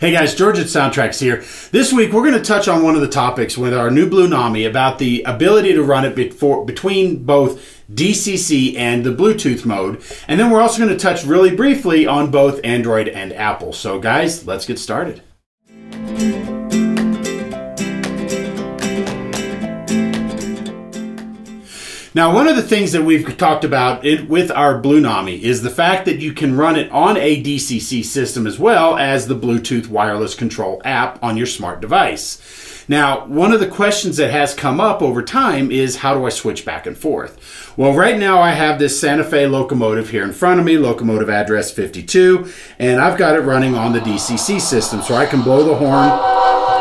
Hey guys, George at Soundtraxx here. This week we're going to touch on one of the topics with our new Blunami about the ability to run it before, between both DCC and the Bluetooth mode. And then we're also going to touch really briefly on both Android and Apple. So guys, let's get started. Now, one of the things that we've talked about it, with our Blunami is the fact that you can run it on a DCC system as well as the Bluetooth wireless control app on your smart device. Now, one of the questions that has come up over time is how do I switch back and forth? Well, right now I have this Santa Fe locomotive here in front of me, locomotive address 52, and I've got it running on the DCC system. So I can blow the horn,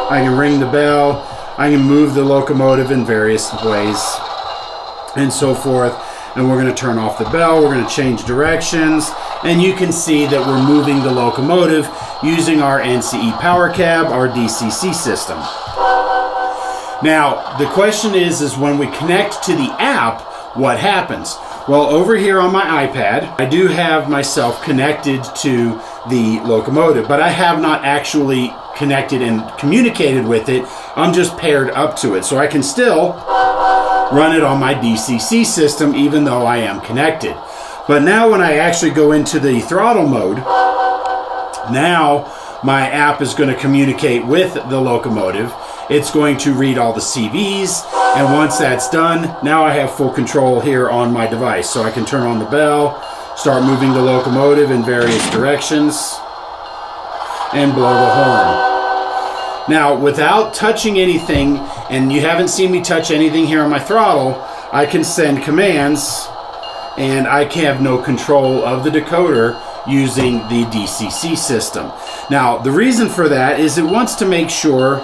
I can ring the bell, I can move the locomotive in various ways and so forth. And we're going to turn off the bell. We're going to change directions. And you can see that we're moving the locomotive using our NCE Power Cab, our DCC system. Now, the question is, is when we connect to the app, what happens? Well, over here on my iPad, I do have myself connected to the locomotive, but I have not actually connected and communicated with it. I'm just paired up to it. So I can still run it on my DCC system even though I am connected. But now when I actually go into the throttle mode, now my app is going to communicate with the locomotive. It's going to read all the CVs, and once that's done, now I have full control here on my device. So I can turn on the bell, start moving the locomotive in various directions, and blow the horn. Now, without touching anything, and you haven't seen me touch anything here on my throttle, I can send commands and I can have no control of the decoder using the DCC system. Now, the reason for that is it wants to make sure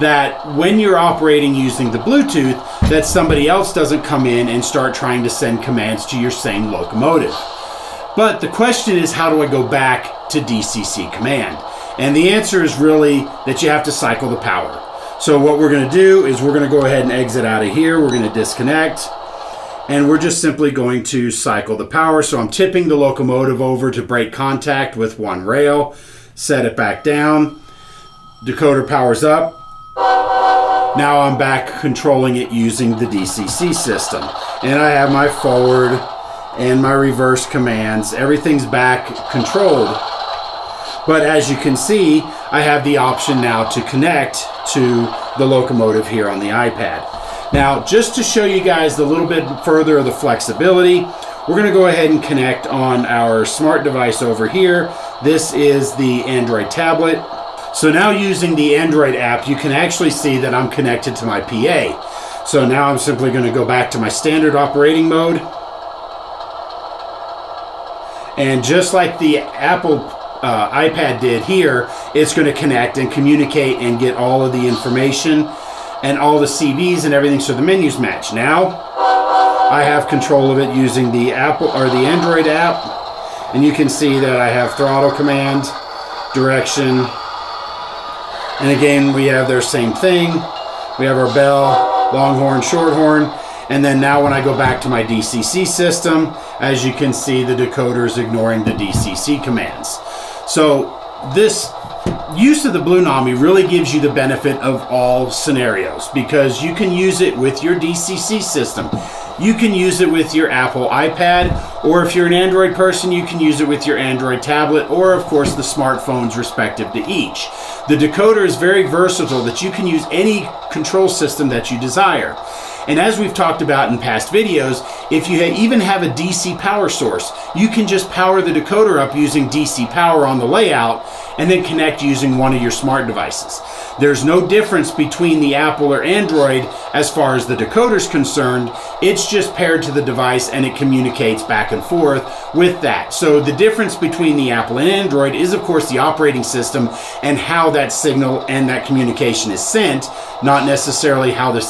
that when you're operating using the Bluetooth, that somebody else doesn't come in and start trying to send commands to your same locomotive. But the question is, how do I go back to DCC command? And the answer is really that you have to cycle the power. So what we're going to do is we're going to go ahead and exit out of here. We're going to disconnect. And we're just simply going to cycle the power. So I'm tipping the locomotive over to break contact with one rail. Set it back down. Decoder powers up. Now I'm back controlling it using the DCC system. And I have my forward and my reverse commands. Everything's back controlled but as you can see, I have the option now to connect to the locomotive here on the iPad. Now, just to show you guys a little bit further of the flexibility, we're going to go ahead and connect on our smart device over here. This is the Android tablet. So now using the Android app, you can actually see that I'm connected to my PA. So now I'm simply going to go back to my standard operating mode. And just like the Apple uh, iPad did here, it's going to connect and communicate and get all of the information and all the CVs and everything so the menus match. Now, I have control of it using the Apple or the Android app, and you can see that I have throttle command, direction, and again, we have their same thing. We have our bell, longhorn, shorthorn, and then now when I go back to my DCC system, as you can see, the decoder is ignoring the DCC commands. So this use of the Blunami really gives you the benefit of all scenarios because you can use it with your DCC system. You can use it with your Apple iPad, or if you're an Android person, you can use it with your Android tablet, or of course the smartphones respective to each. The decoder is very versatile that you can use any control system that you desire. And as we've talked about in past videos, if you even have a DC power source, you can just power the decoder up using DC power on the layout and then connect using one of your smart devices. There's no difference between the Apple or Android as far as the decoder is concerned. It's just paired to the device and it communicates back and forth with that. So the difference between the Apple and Android is of course the operating system and how that signal and that communication is sent, not necessarily how the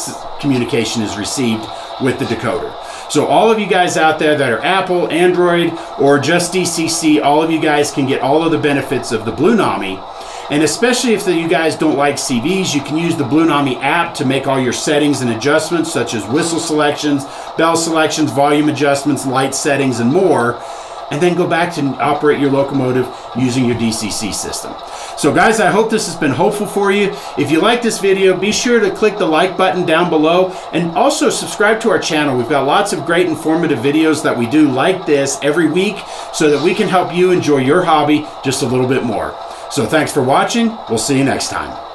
communication is received with the decoder. So all of you guys out there that are Apple, Android, or just DCC, all of you guys can get all of the benefits of the Blunami. And especially if the, you guys don't like CVs, you can use the Blunami app to make all your settings and adjustments, such as whistle selections, bell selections, volume adjustments, light settings, and more and then go back to operate your locomotive using your DCC system. So guys, I hope this has been helpful for you. If you like this video, be sure to click the like button down below and also subscribe to our channel. We've got lots of great informative videos that we do like this every week so that we can help you enjoy your hobby just a little bit more. So thanks for watching. We'll see you next time.